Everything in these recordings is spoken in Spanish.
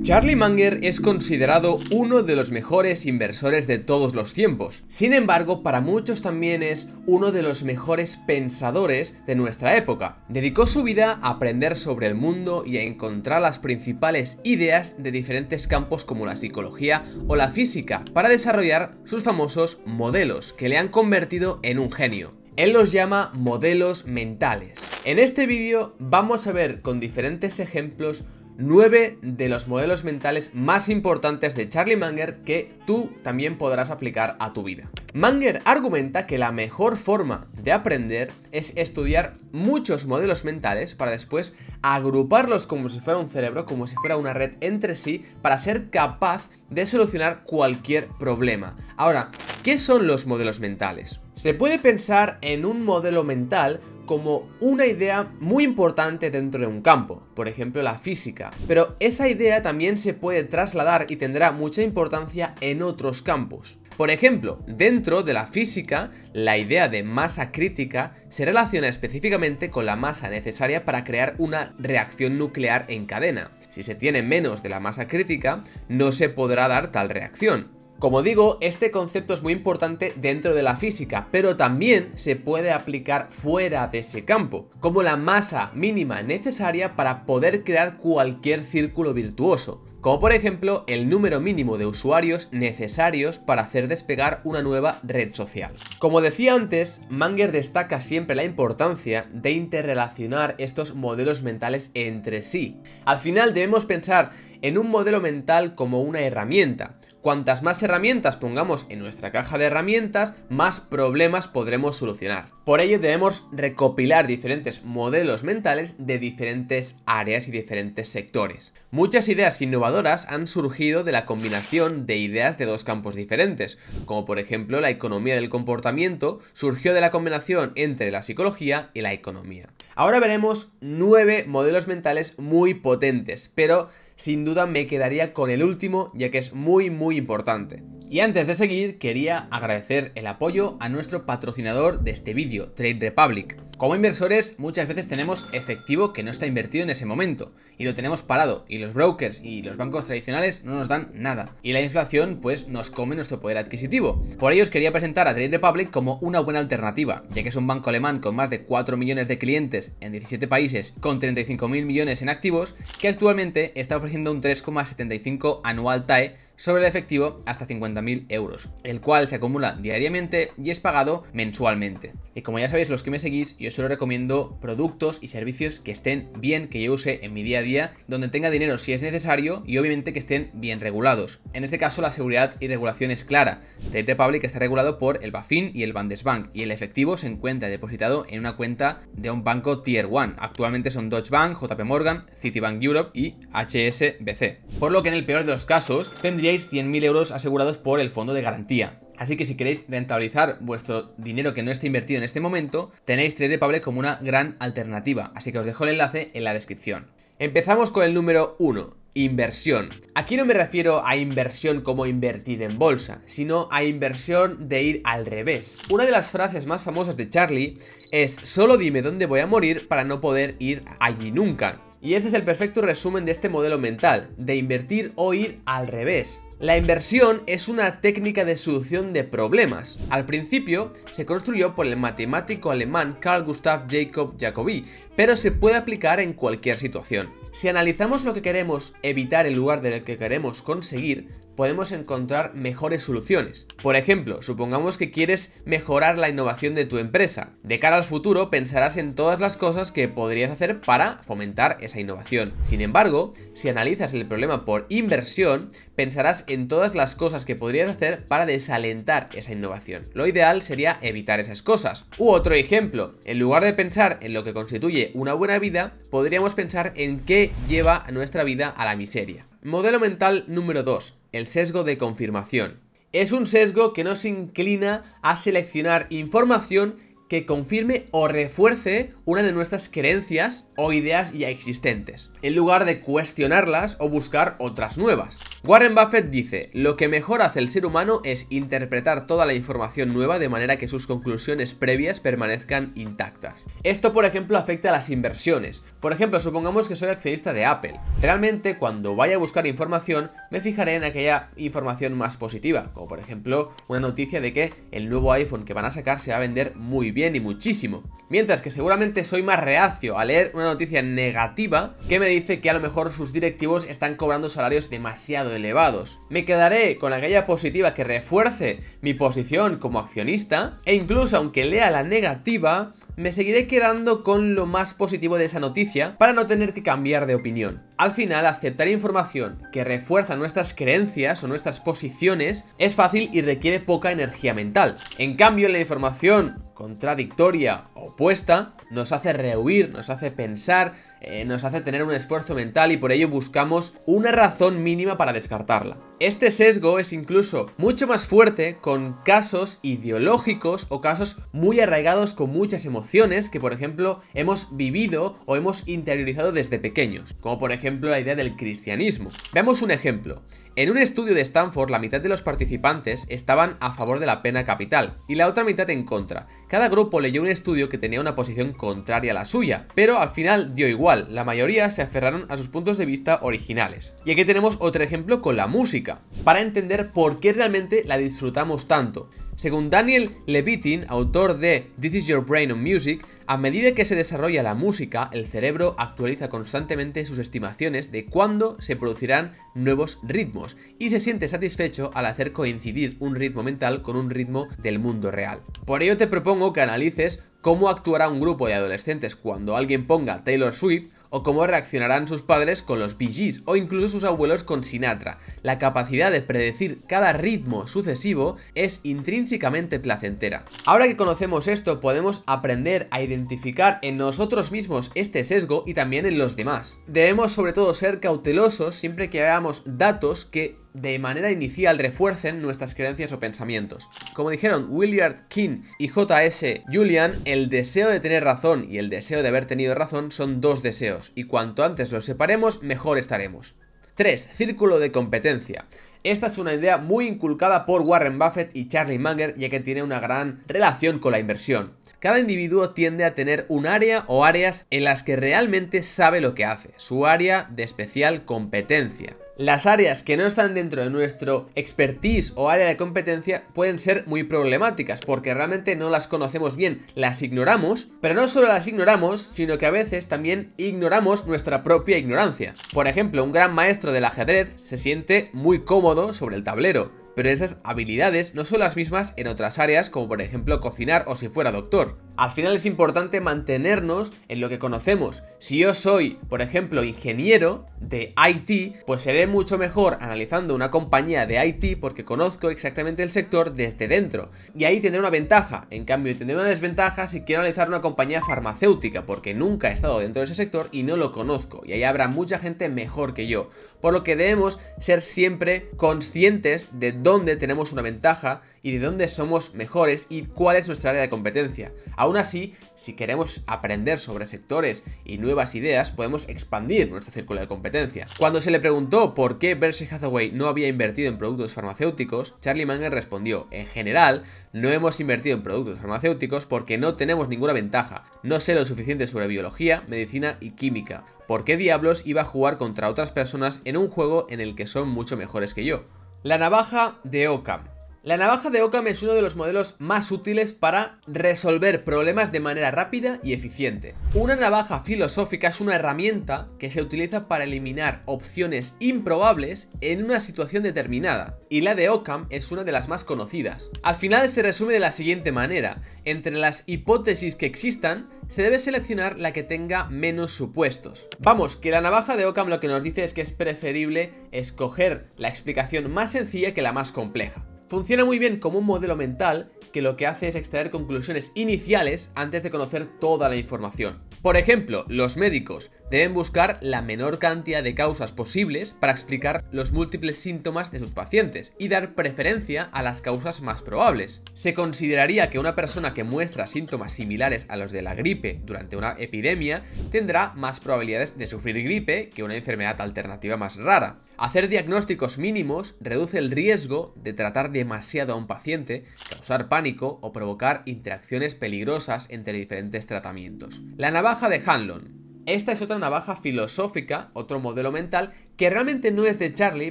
Charlie Munger es considerado uno de los mejores inversores de todos los tiempos. Sin embargo, para muchos también es uno de los mejores pensadores de nuestra época. Dedicó su vida a aprender sobre el mundo y a encontrar las principales ideas de diferentes campos como la psicología o la física para desarrollar sus famosos modelos que le han convertido en un genio. Él los llama modelos mentales. En este vídeo vamos a ver con diferentes ejemplos 9 de los modelos mentales más importantes de Charlie Munger que tú también podrás aplicar a tu vida. Munger argumenta que la mejor forma de aprender es estudiar muchos modelos mentales para después agruparlos como si fuera un cerebro, como si fuera una red entre sí, para ser capaz de solucionar cualquier problema. Ahora, ¿qué son los modelos mentales? Se puede pensar en un modelo mental como una idea muy importante dentro de un campo, por ejemplo la física, pero esa idea también se puede trasladar y tendrá mucha importancia en otros campos. Por ejemplo, dentro de la física, la idea de masa crítica se relaciona específicamente con la masa necesaria para crear una reacción nuclear en cadena. Si se tiene menos de la masa crítica, no se podrá dar tal reacción. Como digo, este concepto es muy importante dentro de la física, pero también se puede aplicar fuera de ese campo, como la masa mínima necesaria para poder crear cualquier círculo virtuoso como por ejemplo el número mínimo de usuarios necesarios para hacer despegar una nueva red social. Como decía antes, Manger destaca siempre la importancia de interrelacionar estos modelos mentales entre sí. Al final debemos pensar en un modelo mental como una herramienta. Cuantas más herramientas pongamos en nuestra caja de herramientas, más problemas podremos solucionar. Por ello debemos recopilar diferentes modelos mentales de diferentes áreas y diferentes sectores. Muchas ideas innovadoras han surgido de la combinación de ideas de dos campos diferentes, como por ejemplo la economía del comportamiento surgió de la combinación entre la psicología y la economía. Ahora veremos nueve modelos mentales muy potentes, pero sin duda me quedaría con el último ya que es muy muy importante. Y antes de seguir, quería agradecer el apoyo a nuestro patrocinador de este vídeo, Trade Republic. Como inversores, muchas veces tenemos efectivo que no está invertido en ese momento, y lo tenemos parado, y los brokers y los bancos tradicionales no nos dan nada, y la inflación pues nos come nuestro poder adquisitivo. Por ello os quería presentar a Trade Republic como una buena alternativa, ya que es un banco alemán con más de 4 millones de clientes en 17 países, con 35 mil millones en activos, que actualmente está ofreciendo un 3,75 anual TAE sobre el efectivo hasta 50.000 euros, el cual se acumula diariamente y es pagado mensualmente. Y como ya sabéis los que me seguís, yo solo recomiendo productos y servicios que estén bien, que yo use en mi día a día, donde tenga dinero si es necesario y obviamente que estén bien regulados. En este caso la seguridad y regulación es clara. Trade Republic está regulado por el BaFin y el Bundesbank y el efectivo se encuentra depositado en una cuenta de un banco Tier 1. Actualmente son Deutsche Bank, JP Morgan, Citibank Europe y HSBC. Por lo que en el peor de los casos tendría 100.000 euros asegurados por el fondo de garantía. Así que si queréis rentabilizar vuestro dinero que no esté invertido en este momento, tenéis Trade Republic como una gran alternativa. Así que os dejo el enlace en la descripción. Empezamos con el número 1, inversión. Aquí no me refiero a inversión como invertir en bolsa, sino a inversión de ir al revés. Una de las frases más famosas de Charlie es solo dime dónde voy a morir para no poder ir allí nunca. Y este es el perfecto resumen de este modelo mental, de invertir o ir al revés. La inversión es una técnica de solución de problemas. Al principio se construyó por el matemático alemán Carl Gustav Jacob Jacobi, pero se puede aplicar en cualquier situación. Si analizamos lo que queremos evitar en lugar de lo que queremos conseguir, podemos encontrar mejores soluciones. Por ejemplo, supongamos que quieres mejorar la innovación de tu empresa. De cara al futuro pensarás en todas las cosas que podrías hacer para fomentar esa innovación. Sin embargo, si analizas el problema por inversión, pensarás en todas las cosas que podrías hacer para desalentar esa innovación. Lo ideal sería evitar esas cosas. U otro ejemplo, en lugar de pensar en lo que constituye una buena vida, podríamos pensar en qué lleva nuestra vida a la miseria. Modelo mental número 2 el sesgo de confirmación. Es un sesgo que nos inclina a seleccionar información que confirme o refuerce una de nuestras creencias o ideas ya existentes, en lugar de cuestionarlas o buscar otras nuevas. Warren Buffett dice, lo que mejor hace el ser humano es interpretar toda la información nueva de manera que sus conclusiones previas permanezcan intactas. Esto, por ejemplo, afecta a las inversiones. Por ejemplo, supongamos que soy accionista de Apple. Realmente, cuando vaya a buscar información, me fijaré en aquella información más positiva, como por ejemplo una noticia de que el nuevo iPhone que van a sacar se va a vender muy bien y muchísimo. Mientras que seguramente soy más reacio a leer una noticia negativa que me dice que a lo mejor sus directivos están cobrando salarios demasiado elevados. Me quedaré con aquella positiva que refuerce mi posición como accionista e incluso aunque lea la negativa, me seguiré quedando con lo más positivo de esa noticia para no tener que cambiar de opinión. Al final, aceptar información que refuerza nuestras creencias o nuestras posiciones es fácil y requiere poca energía mental. En cambio, la información contradictoria, opuesta, nos hace rehuir, nos hace pensar, eh, nos hace tener un esfuerzo mental y por ello buscamos una razón mínima para descartarla. Este sesgo es incluso mucho más fuerte con casos ideológicos o casos muy arraigados con muchas emociones que por ejemplo hemos vivido o hemos interiorizado desde pequeños, como por ejemplo la idea del cristianismo. Veamos un ejemplo. En un estudio de Stanford, la mitad de los participantes estaban a favor de la pena capital y la otra mitad en contra. Cada grupo leyó un estudio que tenía una posición contraria a la suya, pero al final dio igual, la mayoría se aferraron a sus puntos de vista originales. Y aquí tenemos otro ejemplo con la música, para entender por qué realmente la disfrutamos tanto. Según Daniel Levitin, autor de This is Your Brain on Music, a medida que se desarrolla la música, el cerebro actualiza constantemente sus estimaciones de cuándo se producirán nuevos ritmos y se siente satisfecho al hacer coincidir un ritmo mental con un ritmo del mundo real. Por ello te propongo que analices cómo actuará un grupo de adolescentes cuando alguien ponga Taylor Swift o cómo reaccionarán sus padres con los Bee Gees o incluso sus abuelos con Sinatra. La capacidad de predecir cada ritmo sucesivo es intrínsecamente placentera. Ahora que conocemos esto, podemos aprender a identificar en nosotros mismos este sesgo y también en los demás. Debemos sobre todo ser cautelosos siempre que veamos datos que de manera inicial refuercen nuestras creencias o pensamientos. Como dijeron Willard King y J.S. Julian, el deseo de tener razón y el deseo de haber tenido razón son dos deseos, y cuanto antes los separemos, mejor estaremos. 3. Círculo de competencia. Esta es una idea muy inculcada por Warren Buffett y Charlie Munger ya que tiene una gran relación con la inversión. Cada individuo tiende a tener un área o áreas en las que realmente sabe lo que hace, su área de especial competencia. Las áreas que no están dentro de nuestro expertise o área de competencia pueden ser muy problemáticas porque realmente no las conocemos bien, las ignoramos, pero no solo las ignoramos, sino que a veces también ignoramos nuestra propia ignorancia. Por ejemplo, un gran maestro del ajedrez se siente muy cómodo sobre el tablero, pero esas habilidades no son las mismas en otras áreas como por ejemplo cocinar o si fuera doctor. Al final es importante mantenernos en lo que conocemos. Si yo soy, por ejemplo, ingeniero de IT, pues seré mucho mejor analizando una compañía de IT porque conozco exactamente el sector desde dentro. Y ahí tendré una ventaja. En cambio, tendré una desventaja si quiero analizar una compañía farmacéutica porque nunca he estado dentro de ese sector y no lo conozco. Y ahí habrá mucha gente mejor que yo. Por lo que debemos ser siempre conscientes de dónde tenemos una ventaja y de dónde somos mejores y cuál es nuestra área de competencia. Aún así, si queremos aprender sobre sectores y nuevas ideas, podemos expandir nuestro círculo de competencia. Cuando se le preguntó por qué Berkshire Hathaway no había invertido en productos farmacéuticos, Charlie Munger respondió, en general, no hemos invertido en productos farmacéuticos porque no tenemos ninguna ventaja. No sé lo suficiente sobre biología, medicina y química. ¿Por qué diablos iba a jugar contra otras personas en un juego en el que son mucho mejores que yo? La navaja de Occam. La navaja de Occam es uno de los modelos más útiles para resolver problemas de manera rápida y eficiente. Una navaja filosófica es una herramienta que se utiliza para eliminar opciones improbables en una situación determinada, y la de Occam es una de las más conocidas. Al final se resume de la siguiente manera, entre las hipótesis que existan, se debe seleccionar la que tenga menos supuestos. Vamos, que la navaja de Occam lo que nos dice es que es preferible escoger la explicación más sencilla que la más compleja. Funciona muy bien como un modelo mental que lo que hace es extraer conclusiones iniciales antes de conocer toda la información. Por ejemplo, los médicos deben buscar la menor cantidad de causas posibles para explicar los múltiples síntomas de sus pacientes y dar preferencia a las causas más probables. Se consideraría que una persona que muestra síntomas similares a los de la gripe durante una epidemia tendrá más probabilidades de sufrir gripe que una enfermedad alternativa más rara. Hacer diagnósticos mínimos reduce el riesgo de tratar demasiado a un paciente, causar pánico o provocar interacciones peligrosas entre diferentes tratamientos. La navaja de Hanlon. Esta es otra navaja filosófica, otro modelo mental, que realmente no es de Charlie,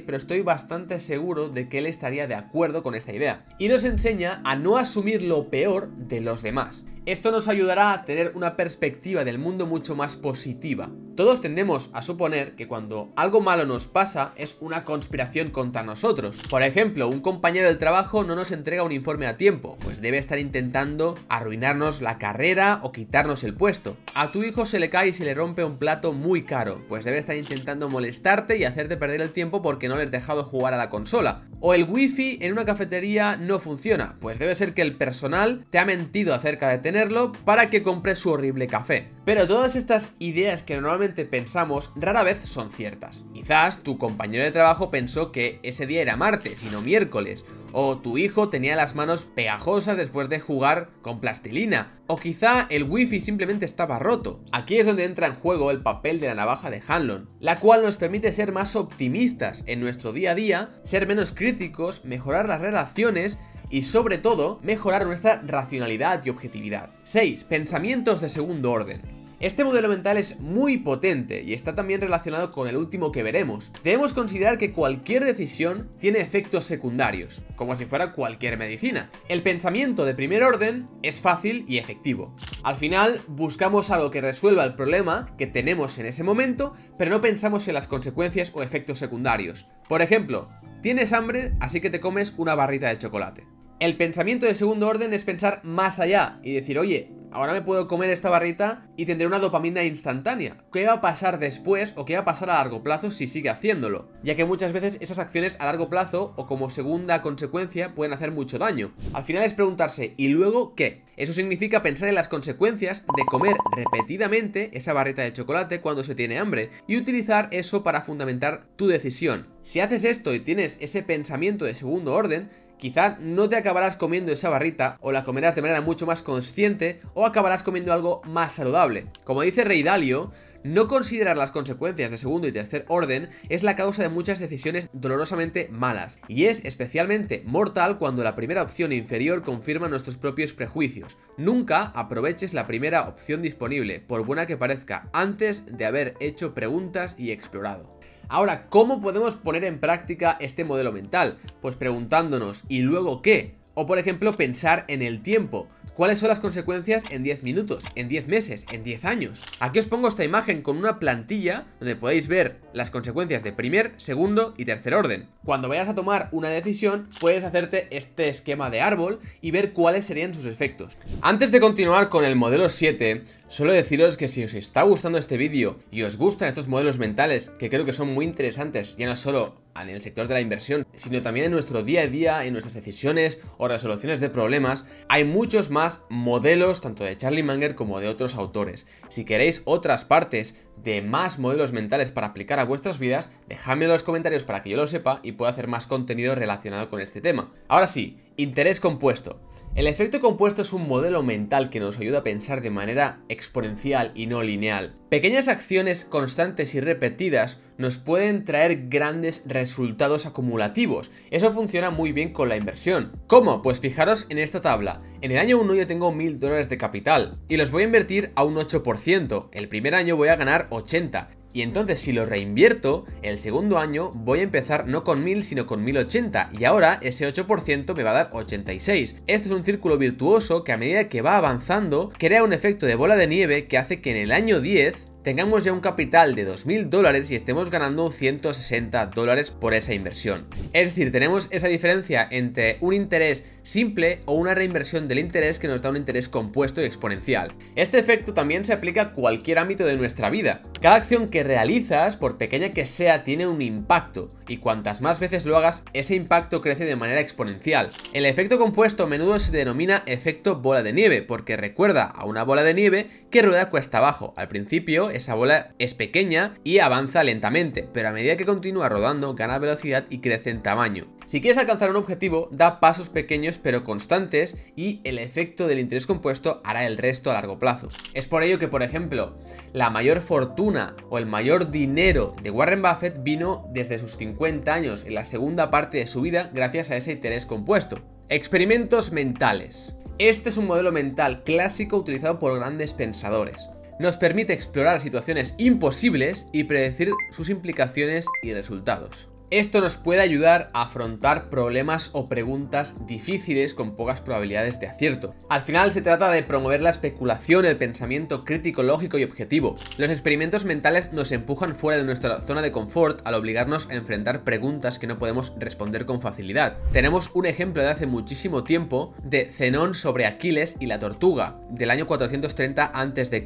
pero estoy bastante seguro de que él estaría de acuerdo con esta idea. Y nos enseña a no asumir lo peor de los demás. Esto nos ayudará a tener una perspectiva del mundo mucho más positiva. Todos tendemos a suponer que cuando algo malo nos pasa es una conspiración contra nosotros. Por ejemplo, un compañero del trabajo no nos entrega un informe a tiempo, pues debe estar intentando arruinarnos la carrera o quitarnos el puesto. A tu hijo se le cae y se le rompe un plato muy caro, pues debe estar intentando molestarte y hacerte perder el tiempo porque no le has dejado jugar a la consola. O el wifi en una cafetería no funciona, pues debe ser que el personal te ha mentido acerca de tenerlo para que compres su horrible café. Pero todas estas ideas que pensamos rara vez son ciertas. Quizás tu compañero de trabajo pensó que ese día era martes y no miércoles, o tu hijo tenía las manos pegajosas después de jugar con plastilina, o quizá el wifi simplemente estaba roto. Aquí es donde entra en juego el papel de la navaja de Hanlon, la cual nos permite ser más optimistas en nuestro día a día, ser menos críticos, mejorar las relaciones y sobre todo mejorar nuestra racionalidad y objetividad. 6. Pensamientos de segundo orden. Este modelo mental es muy potente y está también relacionado con el último que veremos. Debemos considerar que cualquier decisión tiene efectos secundarios, como si fuera cualquier medicina. El pensamiento de primer orden es fácil y efectivo. Al final buscamos algo que resuelva el problema que tenemos en ese momento, pero no pensamos en las consecuencias o efectos secundarios. Por ejemplo, tienes hambre, así que te comes una barrita de chocolate. El pensamiento de segundo orden es pensar más allá y decir, oye, ahora me puedo comer esta barrita y tendré una dopamina instantánea. ¿Qué va a pasar después o qué va a pasar a largo plazo si sigue haciéndolo? Ya que muchas veces esas acciones a largo plazo o como segunda consecuencia pueden hacer mucho daño. Al final es preguntarse, ¿y luego qué? Eso significa pensar en las consecuencias de comer repetidamente esa barrita de chocolate cuando se tiene hambre y utilizar eso para fundamentar tu decisión. Si haces esto y tienes ese pensamiento de segundo orden, Quizá no te acabarás comiendo esa barrita o la comerás de manera mucho más consciente o acabarás comiendo algo más saludable. Como dice Rey Dalio, no considerar las consecuencias de segundo y tercer orden es la causa de muchas decisiones dolorosamente malas, y es especialmente mortal cuando la primera opción inferior confirma nuestros propios prejuicios. Nunca aproveches la primera opción disponible, por buena que parezca, antes de haber hecho preguntas y explorado. Ahora, ¿cómo podemos poner en práctica este modelo mental? Pues preguntándonos, ¿y luego qué? O por ejemplo, pensar en el tiempo. ¿Cuáles son las consecuencias en 10 minutos, en 10 meses, en 10 años? Aquí os pongo esta imagen con una plantilla donde podéis ver las consecuencias de primer, segundo y tercer orden. Cuando vayas a tomar una decisión, puedes hacerte este esquema de árbol y ver cuáles serían sus efectos. Antes de continuar con el modelo 7, solo deciros que si os está gustando este vídeo y os gustan estos modelos mentales, que creo que son muy interesantes, ya no solo en el sector de la inversión, sino también en nuestro día a día, en nuestras decisiones o resoluciones de problemas, hay muchos más modelos, tanto de Charlie Munger como de otros autores. Si queréis otras partes de más modelos mentales para aplicar a vuestras vidas, dejadme en los comentarios para que yo lo sepa y pueda hacer más contenido relacionado con este tema. Ahora sí, interés compuesto. El efecto compuesto es un modelo mental que nos ayuda a pensar de manera exponencial y no lineal. Pequeñas acciones constantes y repetidas nos pueden traer grandes resultados acumulativos. Eso funciona muy bien con la inversión. ¿Cómo? Pues fijaros en esta tabla. En el año 1 yo tengo 1000 dólares de capital y los voy a invertir a un 8%. El primer año voy a ganar 80 y entonces si lo reinvierto, el segundo año voy a empezar no con 1000 sino con 1080 y ahora ese 8% me va a dar 86. Esto es un círculo virtuoso que a medida que va avanzando crea un efecto de bola de nieve que hace que en el año 10 tengamos ya un capital de 2.000 dólares y estemos ganando 160 dólares por esa inversión. Es decir, tenemos esa diferencia entre un interés simple o una reinversión del interés que nos da un interés compuesto y exponencial. Este efecto también se aplica a cualquier ámbito de nuestra vida. Cada acción que realizas, por pequeña que sea, tiene un impacto y cuantas más veces lo hagas, ese impacto crece de manera exponencial. El efecto compuesto a menudo se denomina efecto bola de nieve porque recuerda a una bola de nieve que rueda cuesta abajo. Al principio esa bola es pequeña y avanza lentamente, pero a medida que continúa rodando gana velocidad y crece en tamaño. Si quieres alcanzar un objetivo, da pasos pequeños pero constantes y el efecto del interés compuesto hará el resto a largo plazo. Es por ello que, por ejemplo, la mayor fortuna o el mayor dinero de Warren Buffett vino desde sus 50 años en la segunda parte de su vida gracias a ese interés compuesto. Experimentos mentales. Este es un modelo mental clásico utilizado por grandes pensadores. Nos permite explorar situaciones imposibles y predecir sus implicaciones y resultados. Esto nos puede ayudar a afrontar problemas o preguntas difíciles con pocas probabilidades de acierto. Al final se trata de promover la especulación, el pensamiento crítico, lógico y objetivo. Los experimentos mentales nos empujan fuera de nuestra zona de confort al obligarnos a enfrentar preguntas que no podemos responder con facilidad. Tenemos un ejemplo de hace muchísimo tiempo de Zenón sobre Aquiles y la tortuga, del año 430 a.C.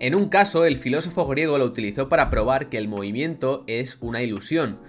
En un caso, el filósofo griego lo utilizó para probar que el movimiento es una ilusión.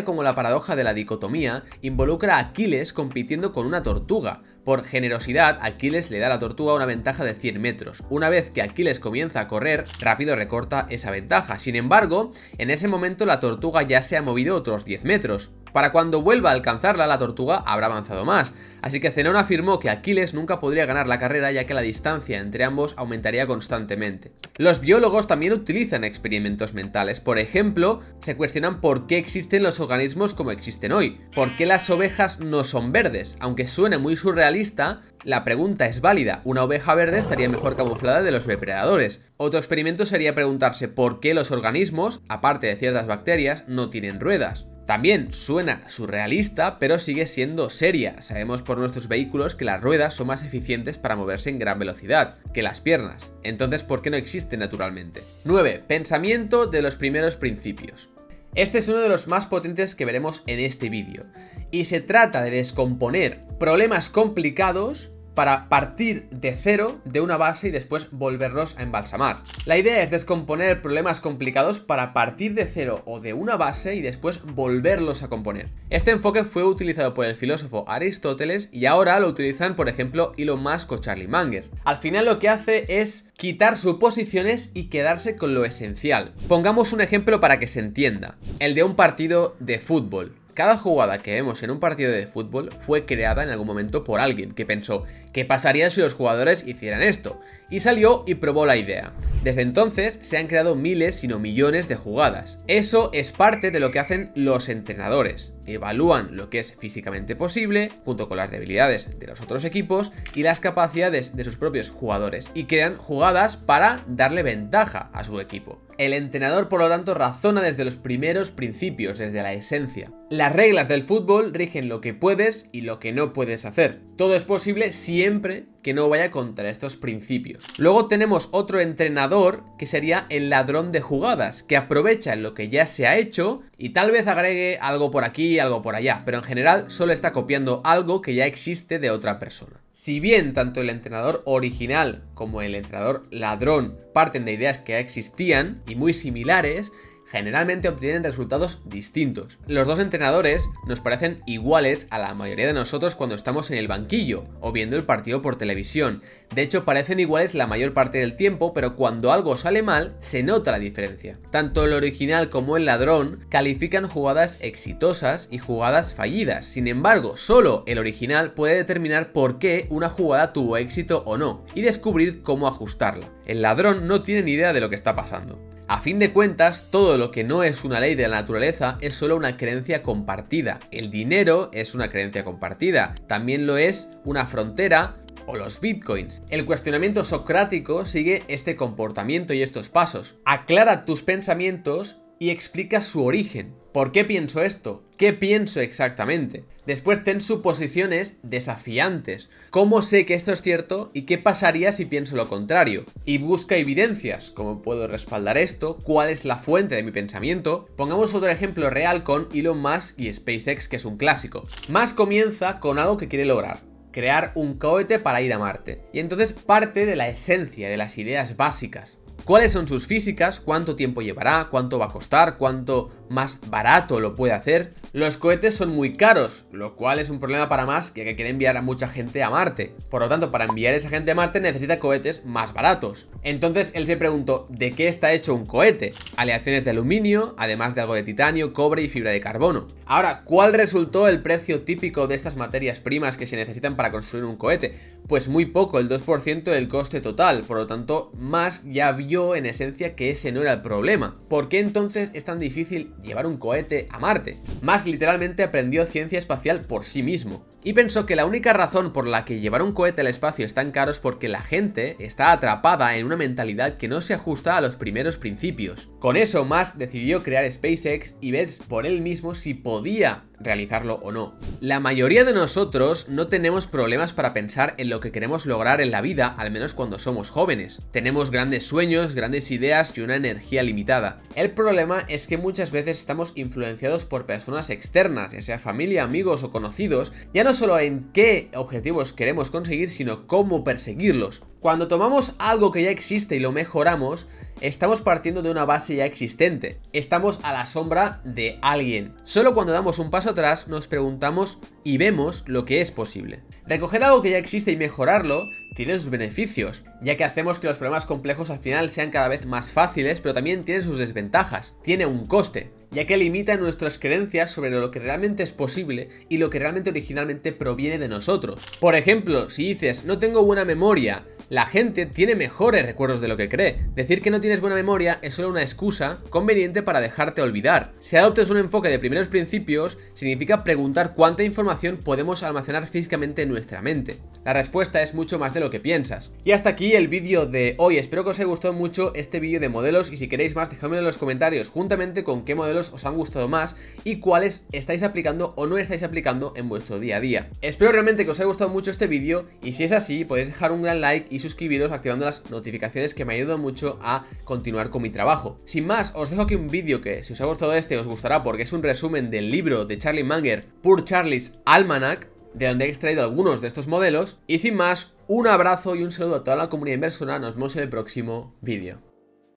Como la paradoja de la dicotomía, involucra a Aquiles compitiendo con una tortuga. Por generosidad, Aquiles le da a la tortuga una ventaja de 100 metros. Una vez que Aquiles comienza a correr, rápido recorta esa ventaja. Sin embargo, en ese momento la tortuga ya se ha movido otros 10 metros. Para cuando vuelva a alcanzarla, la tortuga habrá avanzado más, así que Zenón afirmó que Aquiles nunca podría ganar la carrera ya que la distancia entre ambos aumentaría constantemente. Los biólogos también utilizan experimentos mentales, por ejemplo, se cuestionan por qué existen los organismos como existen hoy, por qué las ovejas no son verdes, aunque suene muy surrealista, la pregunta es válida, una oveja verde estaría mejor camuflada de los depredadores. Otro experimento sería preguntarse por qué los organismos, aparte de ciertas bacterias, no tienen ruedas. También suena surrealista, pero sigue siendo seria. Sabemos por nuestros vehículos que las ruedas son más eficientes para moverse en gran velocidad que las piernas. Entonces, ¿por qué no existen naturalmente? 9. Pensamiento de los primeros principios. Este es uno de los más potentes que veremos en este vídeo. Y se trata de descomponer problemas complicados para partir de cero de una base y después volverlos a embalsamar. La idea es descomponer problemas complicados para partir de cero o de una base y después volverlos a componer. Este enfoque fue utilizado por el filósofo Aristóteles y ahora lo utilizan por ejemplo Elon Musk o Charlie Munger. Al final lo que hace es quitar suposiciones y quedarse con lo esencial. Pongamos un ejemplo para que se entienda, el de un partido de fútbol. Cada jugada que vemos en un partido de fútbol fue creada en algún momento por alguien que pensó, ¿qué pasaría si los jugadores hicieran esto? Y salió y probó la idea. Desde entonces se han creado miles, sino millones de jugadas. Eso es parte de lo que hacen los entrenadores. Evalúan lo que es físicamente posible, junto con las debilidades de los otros equipos y las capacidades de sus propios jugadores, y crean jugadas para darle ventaja a su equipo. El entrenador, por lo tanto, razona desde los primeros principios, desde la esencia. Las reglas del fútbol rigen lo que puedes y lo que no puedes hacer. Todo es posible siempre que no vaya contra estos principios. Luego tenemos otro entrenador que sería el ladrón de jugadas, que aprovecha lo que ya se ha hecho y tal vez agregue algo por aquí, algo por allá, pero en general solo está copiando algo que ya existe de otra persona. Si bien tanto el entrenador original como el entrenador ladrón parten de ideas que ya existían y muy similares, generalmente obtienen resultados distintos. Los dos entrenadores nos parecen iguales a la mayoría de nosotros cuando estamos en el banquillo o viendo el partido por televisión. De hecho, parecen iguales la mayor parte del tiempo, pero cuando algo sale mal, se nota la diferencia. Tanto el original como el ladrón califican jugadas exitosas y jugadas fallidas. Sin embargo, solo el original puede determinar por qué una jugada tuvo éxito o no, y descubrir cómo ajustarla. El ladrón no tiene ni idea de lo que está pasando. A fin de cuentas, todo lo que no es una ley de la naturaleza es solo una creencia compartida. El dinero es una creencia compartida. También lo es una frontera o los bitcoins. El cuestionamiento socrático sigue este comportamiento y estos pasos. Aclara tus pensamientos y explica su origen. ¿Por qué pienso esto? ¿Qué pienso exactamente? Después ten suposiciones desafiantes. ¿Cómo sé que esto es cierto y qué pasaría si pienso lo contrario? Y busca evidencias. ¿Cómo puedo respaldar esto? ¿Cuál es la fuente de mi pensamiento? Pongamos otro ejemplo real con Elon Musk y SpaceX, que es un clásico. Musk comienza con algo que quiere lograr crear un cohete para ir a Marte. Y entonces parte de la esencia, de las ideas básicas cuáles son sus físicas, cuánto tiempo llevará, cuánto va a costar, cuánto más barato lo puede hacer. Los cohetes son muy caros, lo cual es un problema para más que quiere enviar a mucha gente a Marte. Por lo tanto, para enviar a esa gente a Marte necesita cohetes más baratos. Entonces él se preguntó, ¿de qué está hecho un cohete? Aleaciones de aluminio, además de algo de titanio, cobre y fibra de carbono. Ahora, ¿cuál resultó el precio típico de estas materias primas que se necesitan para construir un cohete? Pues muy poco, el 2% del coste total, por lo tanto, más ya vio en esencia que ese no era el problema. ¿Por qué entonces es tan difícil llevar un cohete a Marte? Más literalmente aprendió ciencia espacial por sí mismo y pensó que la única razón por la que llevar un cohete al espacio es tan caro es porque la gente está atrapada en una mentalidad que no se ajusta a los primeros principios. Con eso, Musk decidió crear SpaceX y ver por él mismo si podía realizarlo o no. La mayoría de nosotros no tenemos problemas para pensar en lo que queremos lograr en la vida, al menos cuando somos jóvenes. Tenemos grandes sueños, grandes ideas y una energía limitada. El problema es que muchas veces estamos influenciados por personas externas, ya sea familia, amigos o conocidos, ya no solo en qué objetivos queremos conseguir, sino cómo perseguirlos. Cuando tomamos algo que ya existe y lo mejoramos, estamos partiendo de una base ya existente. Estamos a la sombra de alguien. Solo cuando damos un paso atrás nos preguntamos y vemos lo que es posible. Recoger algo que ya existe y mejorarlo tiene sus beneficios, ya que hacemos que los problemas complejos al final sean cada vez más fáciles, pero también tiene sus desventajas. Tiene un coste ya que limita nuestras creencias sobre lo que realmente es posible y lo que realmente originalmente proviene de nosotros. Por ejemplo, si dices, no tengo buena memoria, la gente tiene mejores recuerdos de lo que cree. Decir que no tienes buena memoria es solo una excusa conveniente para dejarte olvidar. Si adoptes un enfoque de primeros principios, significa preguntar cuánta información podemos almacenar físicamente en nuestra mente. La respuesta es mucho más de lo que piensas. Y hasta aquí el vídeo de hoy. Espero que os haya gustado mucho este vídeo de modelos y si queréis más dejadme en los comentarios juntamente con qué modelos os han gustado más y cuáles estáis aplicando o no estáis aplicando en vuestro día a día. Espero realmente que os haya gustado mucho este vídeo y si es así podéis dejar un gran like y suscribiros activando las notificaciones que me ayudan mucho a continuar con mi trabajo. Sin más, os dejo aquí un vídeo que si os ha gustado este os gustará porque es un resumen del libro de Charlie Munger, Poor Charlie's Almanac, de donde he extraído algunos de estos modelos. Y sin más, un abrazo y un saludo a toda la comunidad inversora, nos vemos en el próximo vídeo.